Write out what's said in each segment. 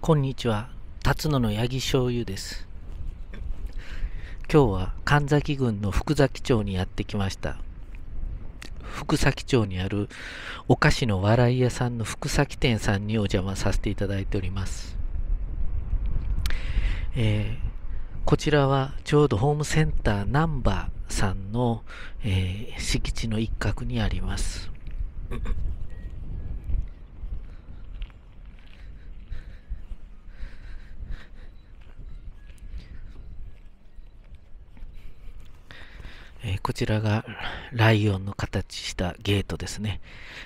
こんにちは。辰野の八木醤油です。今日は神崎郡の福崎町にやってきました。福崎町にあるお菓子の笑い屋さんの福崎店さんにお邪魔させていただいております。えーこちらはちょうどホームセンターナンバーさんの、えー敷地の一角にあります。えこちらがライオンの形したゲートですね。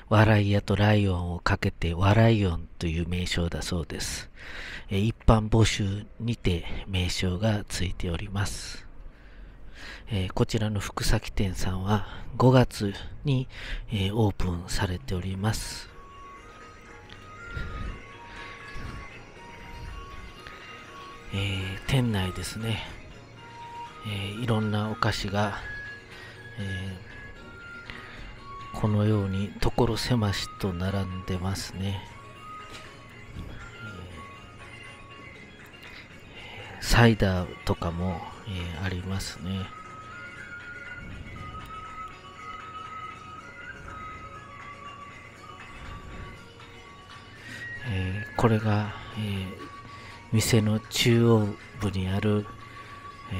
笑い屋とライオンをかけて笑いオンという名称だそうです。え一般募集にて名称がついております。えこちらの福崎店さんは5月に、えオープンされております。えー店内ですね、えーいろんなお菓子が、えーこのように所狭しと並んでますね。えーサイダーとかも、えーありますね。えーこれが、えー店の中央部にある、え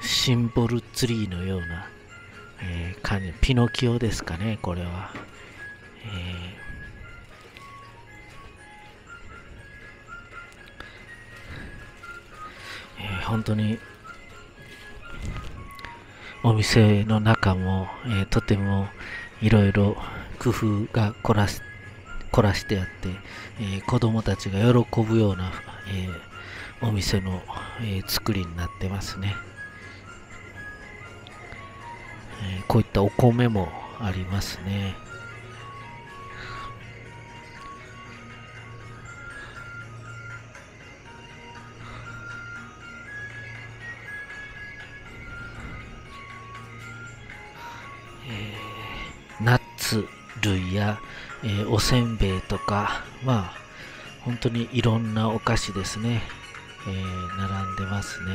ーシンボルツリーのような、えー感じピノキオですかね、これは。えーえー本当にお店の中も、えーとてもいろいろ工夫が凝らし凝らしてあって、えー子供たちが喜ぶような、えーお店の、えー作りになってますね、えーこういったお米もありますねえナッツ類や、えーおせんべいとか、まあ、本当にいろんなお菓子ですね、えー並んでますね。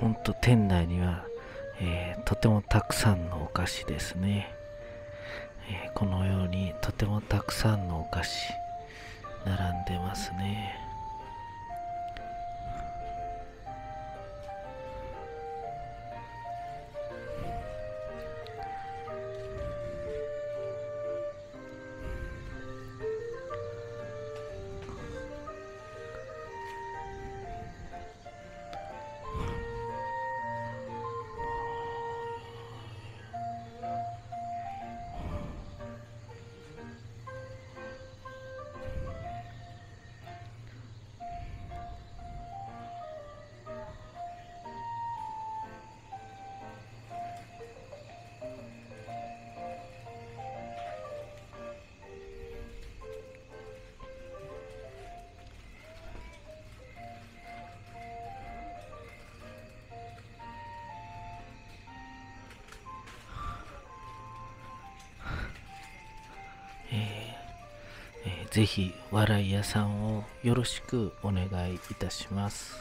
ほんと店内には、えーとてもたくさんのお菓子ですね、えーこのようにとてもたくさんのお菓子並んでますね。ぜひ笑い屋さんをよろしくお願いいたします。